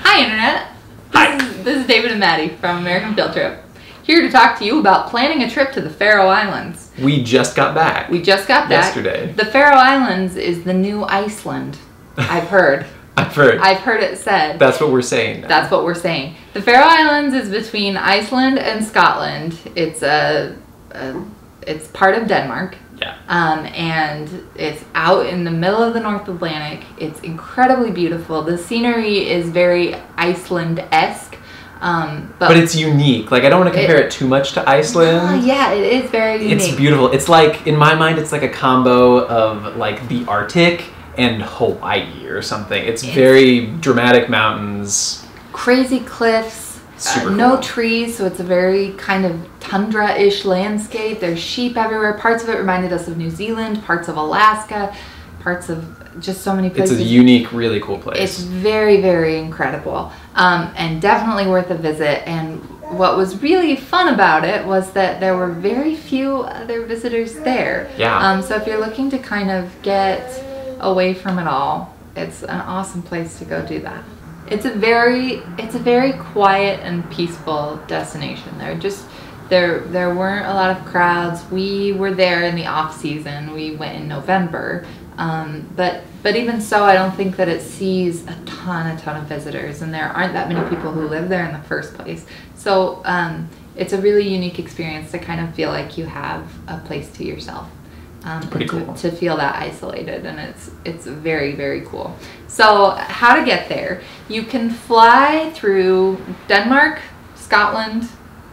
Hi, Internet. Hi. This is, this is David and Maddie from American Field Trip. Here to talk to you about planning a trip to the Faroe Islands. We just got back. We just got back. Yesterday. The Faroe Islands is the new Iceland. I've heard. I've heard. I've heard it said. That's what we're saying. Now. That's what we're saying. The Faroe Islands is between Iceland and Scotland. It's a, a it's part of Denmark. Yeah. Um, and it's out in the middle of the North Atlantic. It's incredibly beautiful. The scenery is very Iceland esque. Um, but, But it's unique. Like I don't want to compare It- it, too much to Ah, Iceland. yeah, it is very unique. It's beautiful. It's like in my mind, it's like a combo of like the Arctic and Hawaii or something. It's It's- very dramatic mountains. Crazy cliffs. Uh, Super no trees, so it's a very kind of tundra-ish landscape. There's sheep everywhere. Parts of it reminded us of New Zealand, parts of Alaska, parts of just so many It's a unique, really cool place. It's very, very incredible, um, and definitely worth a visit. And what was really fun about it was that there were very few other visitors there. Yeah. Um, so if you're looking to kind of get away from it all, it's an awesome place to go do that. It's a very, it's a very quiet and peaceful destination. There just there there weren't a lot of crowds. We were there in the off season. We went in November. Um, but but even so, I don't think that it sees a ton, a ton of visitors, and there aren't that many people who live there in the first place. So um, it's a really unique experience to kind of feel like you have a place to yourself. Um, Pretty and to, cool. to feel that isolated, and it's it's very very cool. So how to get there? You can fly through Denmark, Scotland,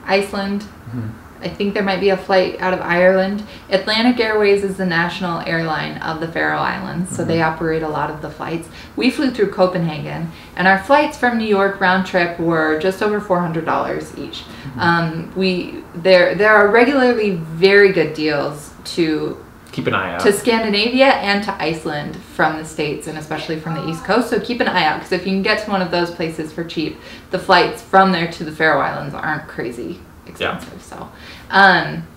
Iceland. Mm-hmm. I think there might be a flight out of Ireland. Atlantic Airways is the national airline of the Faroe Islands, so they Mm-hmm. operate a lot of the flights. We flew through Copenhagen, and our flights from New York round trip were just over four hundred dollars each. Mm-hmm. Um, we there there are regularly very good deals to Keep an eye out. to Scandinavia and to Iceland from the States and especially from the East Coast. So keep an eye out because if you can get to one of those places for cheap, the flights from there to the Faroe Islands aren't crazy expensive. So, um,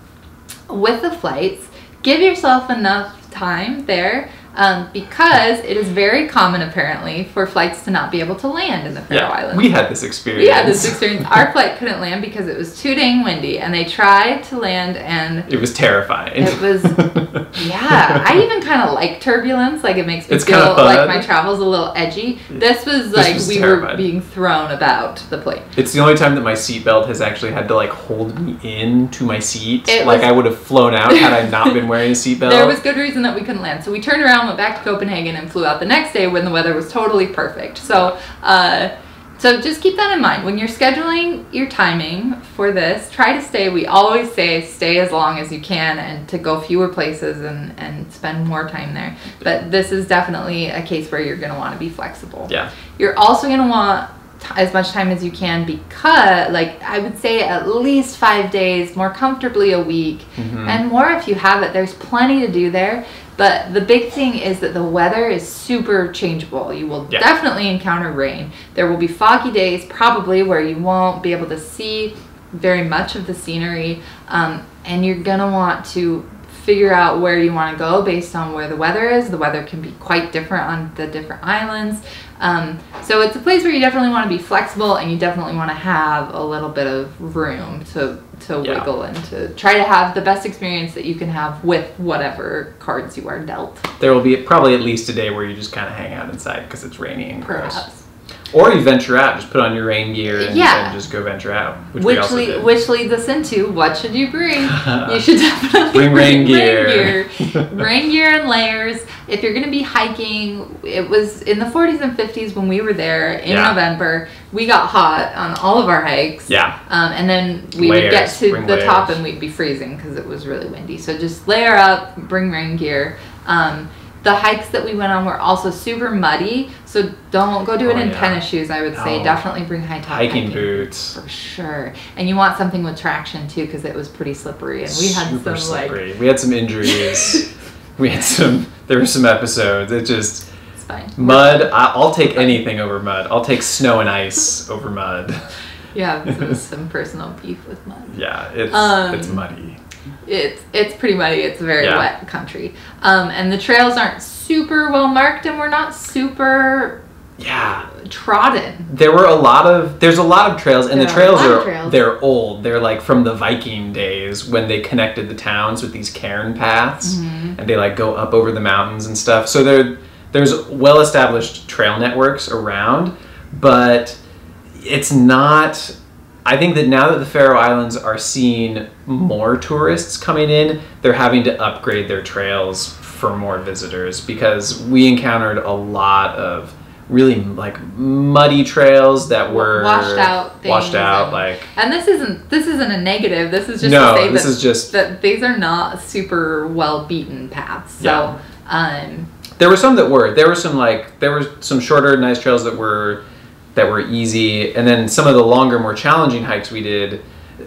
with the flights, give yourself enough time there. Um, because it is very common apparently for flights to not be able to land in the Faroe yeah, Islands. we had this experience. We had this experience. Our flight couldn't land because it was too dang windy, and they tried to land, and It was terrifying. It was- yeah, I even kind of like turbulence. Like it makes me It's feel like my travel's a little edgy. This was like was we were being thrown about the plane. It's the only time that my seatbelt has actually had to like hold me in to my seat. It like was- I would have flown out had I not been wearing a seatbelt. There was good reason that we couldn't land, so we turned around, went back to Copenhagen, and flew out the next day when the weather was totally perfect. So. Uh, so just keep that in mind when you're scheduling your timing for this. Try to stay. We always say stay as long as you can, and to go fewer places and and spend more time there. But this is definitely a case where you're going to want to be flexible. yeah. You're also going to want as much time as you can because, like, I would say at least five days, more comfortably a week, Mhm. and more if you have it. There's plenty to do there. But the big thing is that the weather is super changeable. You will Yeah. definitely encounter rain. There will be foggy days, probably, where you won't be able to see very much of the scenery. Um, and you're going to want to figure out where you want to go based on where the weather is. The weather can be quite different on the different islands. Um, so it's a place where you definitely want to be flexible and you definitely want to have a little bit of room to to Yeah. wiggle and to try to have the best experience that you can have with whatever cards you are dealt. There will be probably at least a day where you just kind of hang out inside because it's rainy and gross. Or you venture out, just put on your rain gear and, Yeah. and just go venture out. Which, we Which, also le- did. which leads us into what should you bring? you should definitely Bring rain gear. Rain gear, rain gear and layers. If you're going to be hiking, it was in the 40s and 50s when we were there in Yeah. November. We got hot on all of our hikes. yeah. Um, and then we would get to the top and we'd be freezing because it was really windy. So just layer up, bring rain gear. Um, the hikes that we went on were also super muddy, so don't go do it Oh, in yeah. tennis shoes. I would say No. definitely bring high top Hiking boots. for sure. And you want something with traction too, because it was pretty slippery, and we had Super some like. We had some injuries. we had some. There were some episodes. It just it's fine. mud. I, I'll take anything over mud. I'll take snow and ice over mud. Yeah, some, some personal beef with mud. Yeah, it's Um, it's muddy. It's it's pretty muddy. It's a very Yeah. wet country, um, and the trails aren't super well marked, and we're not super yeah. trodden. There were a lot of there's a lot of trails and the There a trails are trails. they're old. They're like from the Viking days when they connected the towns with these cairn paths Mm-hmm. and they like go up over the mountains and stuff. So there there's well established trail networks around, but it's not I think that now that the Faroe Islands are seeing more tourists coming in, they're having to upgrade their trails for more visitors because we encountered a lot of really like muddy trails that were washed out washed out and- like And this isn't this isn't a negative. This is just No, to say this is just- that these are not super well beaten paths. So Yeah. um There were some that were. There were some like there were some shorter, nice trails that were that were easy, and then some of the longer, more challenging hikes we did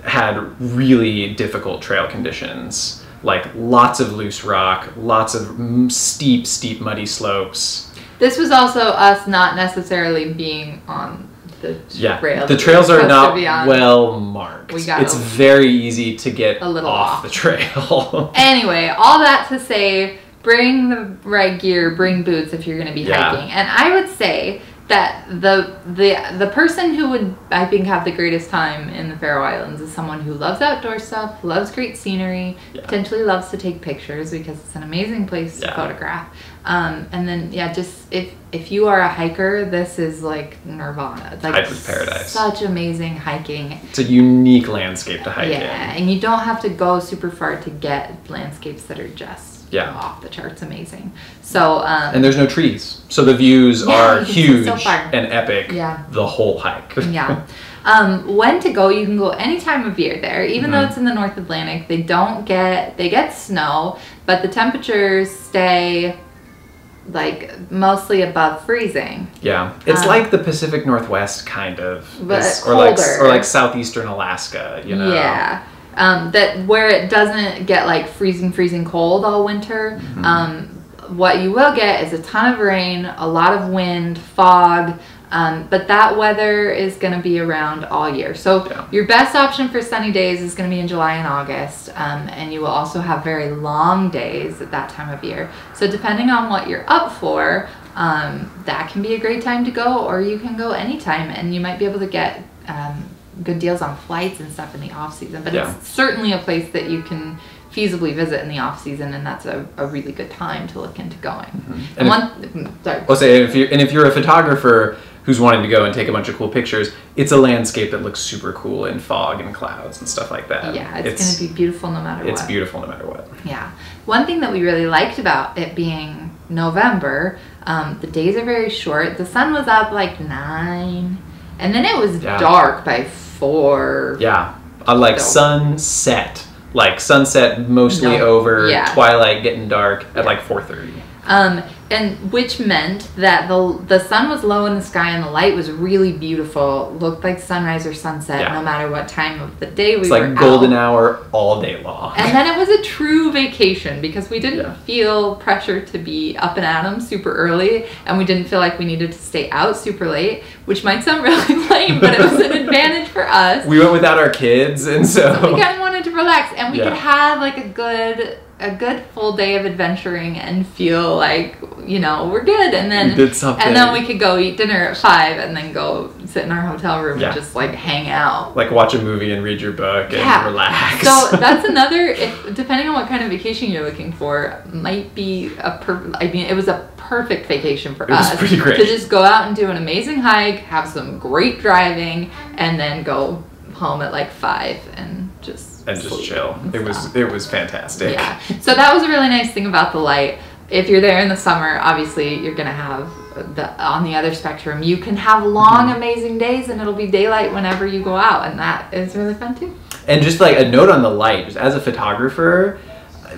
had really difficult trail conditions, like lots of loose rock, lots of mm, steep, steep, muddy slopes. this was also us not necessarily being on the Yeah, trail. the trails are not well marked. We got it's a- very easy to get a little off, off. the trail. Anyway, all that to say, bring the right gear, bring boots if you're going to be Yeah. hiking. And I would say that the the the person who would I think have the greatest time in the Faroe Islands is someone who loves outdoor stuff, loves great scenery, Yeah. potentially loves to take pictures because it's an amazing place to photograph. Um, and then yeah, just if if you are a hiker, this is like nirvana. It's like Hiker's paradise. Such amazing hiking. it's a unique landscape to hike in. Yeah, in. and you don't have to go super far to get landscapes that are just Yeah. off the charts amazing. So um, And there's no trees, so the views Yeah, are you can see huge so and epic. Yeah. the whole hike. yeah. Um, when to go? You can go any time of year there, even though Mhm. it's in the North Atlantic. They don't get they get snow, but the temperatures stay like mostly above freezing. Yeah, it's Um, like the Pacific Northwest, kind of, or like colder. or like southeastern Alaska. You know. Yeah. Um, that where it doesn't get like freezing, freezing cold all winter. Mm-hmm. Um, what you will get is a ton of rain, a lot of wind, fog. Um, but that weather is going to be around all year. So Yeah. your best option for sunny days is going to be in July and August, um, and you will also have very long days at that time of year. So depending on what you're up for, um, that can be a great time to go, or you can go anytime, and you might be able to get um, good deals on flights and stuff in the off season. But Yeah. it's certainly a place that you can feasibly visit in the off season, and that's a, a really good time to look into going. And And if- one, sorry. I'll say if you're, and if you're a photographer who's wanting to go and take a bunch of cool pictures, it's a landscape that looks super cool in fog and clouds and stuff like that. yeah, it's, going to be beautiful no matter It's what. It's beautiful no matter what. Yeah. One thing that we really liked about it being November, um, the days are very short. The sun was up like nine, and then it was Yeah. dark by four. Yeah, I like So- sunset, like sunset mostly No, over, yeah. twilight getting dark at Yeah. like four thirty. Um, and which meant that the the sun was low in the sky and the light was really beautiful. Looked like sunrise or sunset, Yeah. no matter what time of the day we It's were like golden out. hour all day long. And then it was a true vacation because we didn't Yeah. feel pressure to be up and at 'em super early, and we didn't feel like we needed to stay out super late, which might sound really lame, but it was an advantage for us. we went without our kids, and so, we kind of wanted to relax, and we Yeah. could have like a good a good full day of adventuring and feel like you know we're good, and then We did something. and then we could go eat dinner at five, and then go sit in our hotel room Yeah. and just like hang out. like watch a movie and read your book and relax. So that's another. If depending on what kind of vacation you're looking for, might be a per. I mean, it was a perfect vacation for It us. pretty great. to just go out and do an amazing hike, have some great driving, and then go home at like five and and just chill. It was it was fantastic. Yeah. So that was a really nice thing about the light. If you're there in the summer, obviously you're gonna have the on the other spectrum. You can have long, Mm-hmm. amazing days, and it'll be daylight whenever you go out, and that is really fun too. And just like a note on the light, just as a photographer,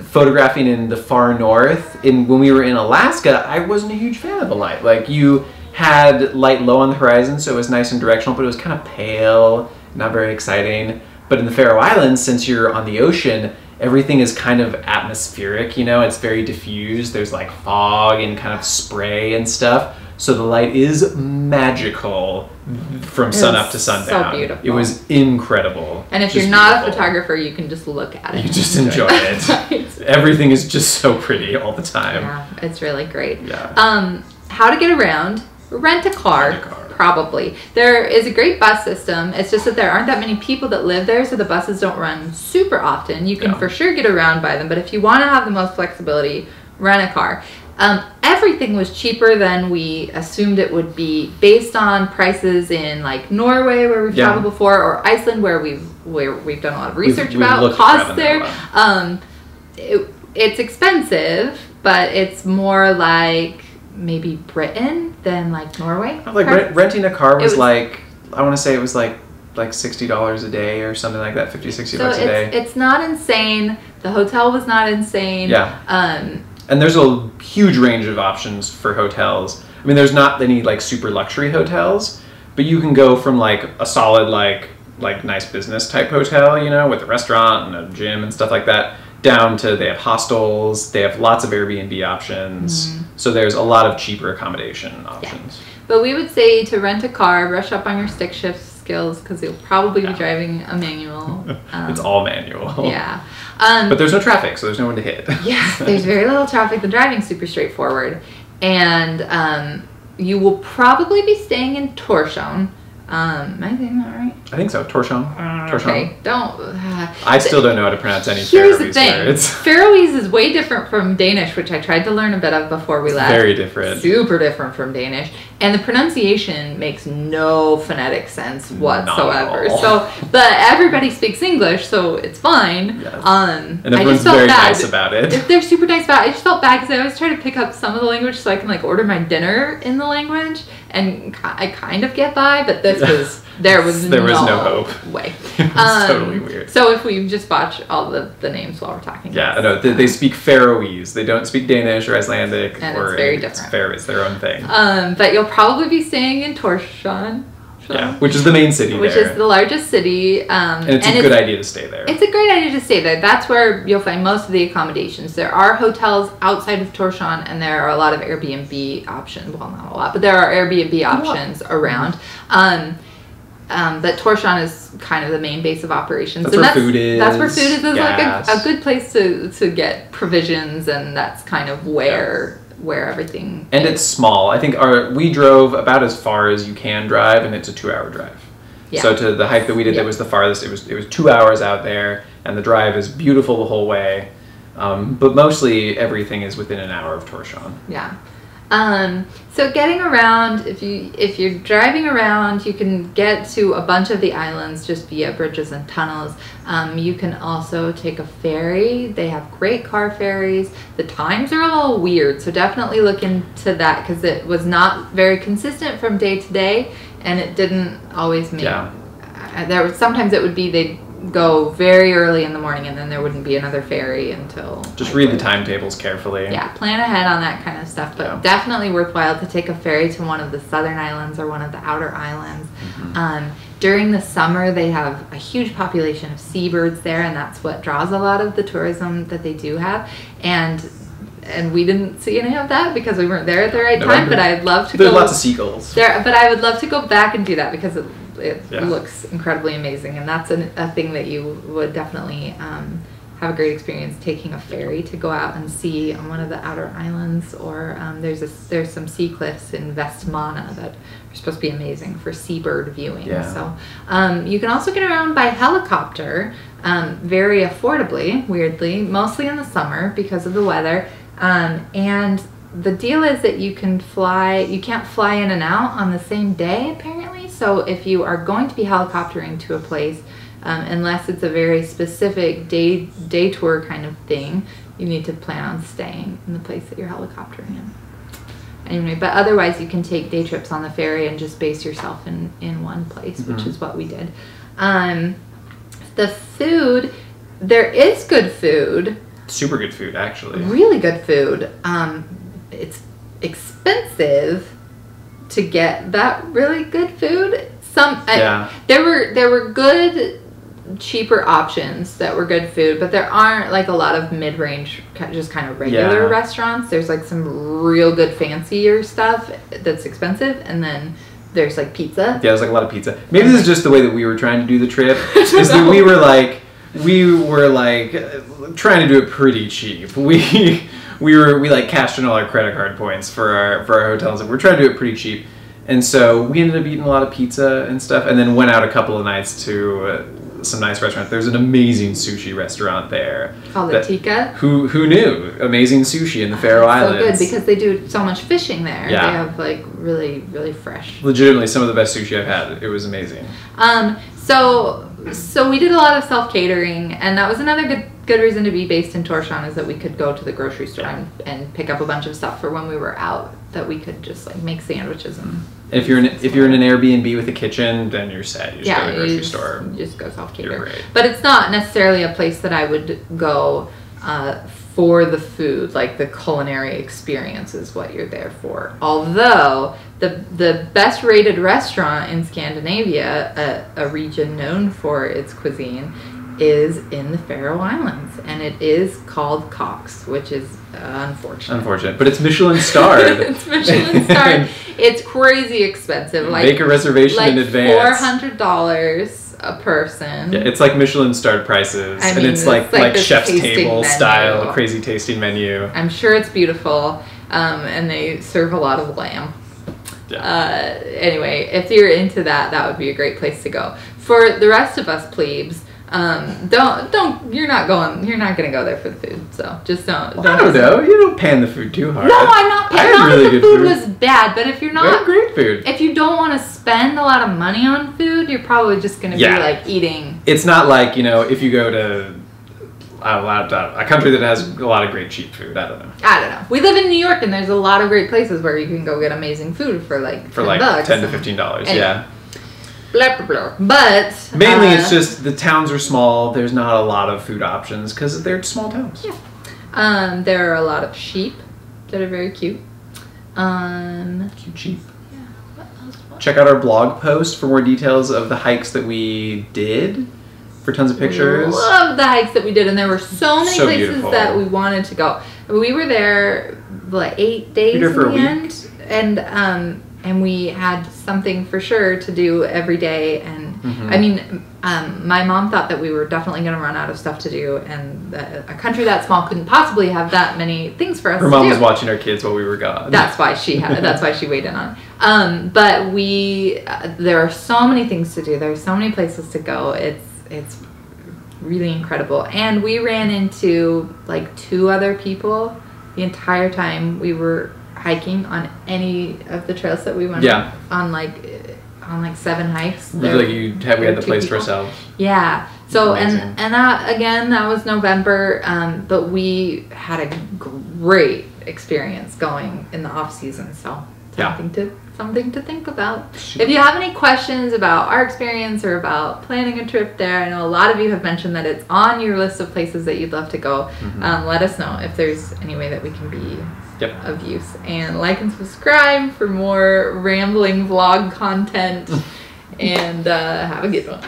photographing in the far north, in when we were in Alaska, I wasn't a huge fan of the light. Like you had light low on the horizon, so it was nice and directional, but it was kind of pale, not very exciting. But in the Faroe Islands, since you're on the ocean, everything is kind of atmospheric, you know, it's very diffused. There's like fog and kind of spray and stuff. So the light is magical from sun up to so sundown. beautiful. It was incredible. And if Just you're not a photographer, you can just look at it. You just enjoy it. Everything is just so pretty all the time. yeah, it's really great. Yeah. Um, how to get around? rent a car. Rent a car. Probably. There is a great bus system. It's just that there aren't that many people that live there, so the buses don't run super often. You can Yeah. for sure get around by them, but if you want to have the most flexibility, rent a car. Um, everything was cheaper than we assumed it would be based on prices in like Norway where we've Yeah. traveled before or Iceland where we've where we've done a lot of We've- research we've about at costs there. there a lot. Um, it, it's expensive, but it's more like maybe Britain than like Norway. Like rent, renting a car was, was- like I want to say it was like like sixty dollars a day or something like that, 50 60 so bucks it's a day. it's not insane. The hotel was not insane. Yeah. Um, and there's a huge range of options for hotels. I mean, there's not any like super luxury hotels, but you can go from like a solid like like nice business type hotel, you know, with a restaurant and a gym and stuff like that, down to they have hostels, they have lots of Airbnb options. Mm-hmm. So there's a lot of cheaper accommodation options. but we would say to rent a car, brush up on your stick shift skills because you'll probably Yeah. be driving a manual. Um, it's all manual. yeah. Um, But there's no traffic, so there's no one to hit. Yes, there's very little traffic. The driving's super straightforward, and um, you will probably be staying in Torshavn. Um, am I saying that right? I think so. Torshavn. Torshavn. Okay, don't. uh, I still don't know how to pronounce any Here's the Faroese thing: words. Faroese is way different from Danish, which I tried to learn a bit of before we left. Very different. Super different from Danish, and the pronunciation makes no phonetic sense whatsoever. So, but everybody speaks English, so it's fine. Yes. Um, And I everyone's just felt very bad. nice about it. If they're super nice about it. I just felt bad because I always try to pick up some of the language so I can like order my dinner in the language, and I kind of get by. But this was there was There was no, no hope. way. It was totally weird. So if we just watch all the, the names while we're talking, Yeah, no, they, um, they speak Faroese. They don't speak Danish or Icelandic And or it's very it's different. Faroe. It's their own thing. Um, but you'll probably be staying in Torshavn, yeah, which is the main city which there. is the largest city. Um, and it's a good idea to stay there. It's a great idea to stay there. That's where you'll find most of the accommodations. There are hotels outside of Torshavn, and there are a lot of Airbnb options. Well, not a lot, but there are Airbnb options around. Um, um, but Torshavn is kind of the main base of operations. That's and where that's, food is, That's where food is. It's like a, a good place to, to get provisions, and that's kind of where where everything. and is. it's small. I think our we drove about as far as you can drive, and it's a two-hour drive. Yeah. So to the hike that we did, Yeah. that was the farthest. It was it was two hours out there, and the drive is beautiful the whole way. Um, but mostly everything is within an hour of Torshavn. Yeah. Um, so getting around, if you if you're driving around, you can get to a bunch of the islands just via bridges and tunnels. Um, you can also take a ferry. They have great car ferries. The times are a little weird, so definitely look into that because it was not very consistent from day to day, and it didn't always make. Yeah. Uh, there was sometimes it would be they'd go very early in the morning, and then there wouldn't be another ferry until. Just like, read the timetables carefully. Yeah, plan ahead on that kind of stuff, but Yeah. definitely worthwhile to take a ferry to one of the southern islands or one of the outer islands. Mm-hmm. Um, during the summer, they have a huge population of seabirds there, and that's what draws a lot of the tourism that they do have. And and we didn't see any of that because we weren't there at the right No, time. But I'd love to There's go lots of seagulls. there. But I would love to go back and do that because it, it Yeah. looks incredibly amazing, and that's an, a thing that you would definitely um, have a great experience taking a ferry to go out and see on one of the outer islands. Or um, there's a, there's some sea cliffs in Vestmanna that are supposed to be amazing for seabird viewing. Yeah. So um, you can also get around by helicopter um, very affordably. Weirdly, mostly in the summer because of the weather. Um, and the deal is that you can fly, you can't fly in and out on the same day apparently. So if you are going to be helicoptering to a place, um, unless it's a very specific day day tour kind of thing, you need to plan on staying in the place that you're helicoptering in. Anyway, but otherwise you can take day trips on the ferry and just base yourself in in one place, which Mhm. is what we did. Um, the food, there is good food Super good food, actually. really good food. Um, it's expensive to get that really good food. Some I- there were there were good cheaper options that were good food, but there aren't like a lot of mid range, just kind of regular Yeah. restaurants. There's like some real good fancier stuff that's expensive, and then there's like pizza. Yeah, there's like a lot of pizza. Maybe this is just the way that we were trying to do the trip. Is that we were like, we were like trying to do it pretty cheap. We we were we like cashed in all our credit card points for our for our hotels, and we're trying to do it pretty cheap. And so we ended up eating a lot of pizza and stuff, and then went out a couple of nights to uh, some nice restaurants. There's an amazing sushi restaurant there. Called that- the Tika. Who who knew? Amazing sushi in the Faroe so Islands. good because they do so much fishing there. Yeah. They have like really, really fresh. Legitimately, some of the best sushi I've had. It was amazing. Um, so so we did a lot of self catering, and that was another good good reason to be based in Torshavn is that we could go to the grocery store and, and pick up a bunch of stuff for when we were out that we could just like make sandwiches and If you're in if you're in an Airbnb with a kitchen, then you're set. You just go to the grocery just, store. just go self cater. right. But it's not necessarily a place that I would go uh, for the food, like the culinary experience is what you're there for. Although the the best rated restaurant in Scandinavia, a, a region known for its cuisine, is in the Faroe Islands, and it is called Koks, which is uh, unfortunate. Unfortunate, but it's Michelin starred. it's Michelin starred. It's crazy expensive. Like Make a reservation like in advance. four hundred dollars a person. Yeah, it's like Michelin starred prices, I and mean, it's like it's like like, chef's table menu. style, crazy tasting menu. I'm sure it's beautiful, um, and they serve a lot of lamb. Yeah. Uh, anyway, if you're into that, that would be a great place to go. For the rest of us plebes, um, don't don't you're not going you're not gonna go there for the food. So just don't. I don't know. You don't pan the food too hard. No, I'm not. Had Not really the food, food. was bad, but if you're not, great food. if you don't want to spend a lot of money on food, you're probably just gonna Yeah. be like eating. It's not like you know if you go to a, lot, a country that has a lot of great cheap food. I don't know. I don't know. We live in New York, and there's a lot of great places where you can go get amazing food for like For 10 like ten to fifteen dollars. Yeah. Blah blah blah. But Mainly, uh, it's just the towns are small. There's not a lot of food options because they're small towns. Yeah. um, there are a lot of sheep that are very cute. Um, Cute what else? What- Check out our blog post for more details of the hikes that we did for tons of pictures. Love the hikes that we did, and there were so many So places beautiful. that we wanted to go. We were there like eight days there in for a the week. end, and um, and we had something for sure to do every day. And Mhm. I mean, um, my mom thought that we were definitely going to run out of stuff to do, and that a country that small couldn't possibly have that many things for us. Her mom do. was watching our kids while we were gone. That's why she had. That's why she weighed in on. Um, but we, uh, there are so many things to do. There are so many places to go. It's it's really incredible. And we ran into like two other people the entire time we were hiking on any of the trails that we went Yeah. on. On like uh, on like seven hikes. There- like you had, we had the place to people. ourselves. yeah. So Amazing. and and that again that was November, um, but we had a great experience going in the off season. So Yeah. something to something to think about. If you have any questions about our experience or about planning a trip there, I know a lot of you have mentioned that it's on your list of places that you'd love to go. Mhm. Um, let us know if there's any way that we can be Yep. of use. And like and subscribe for more rambling vlog content. and uh, have a good one.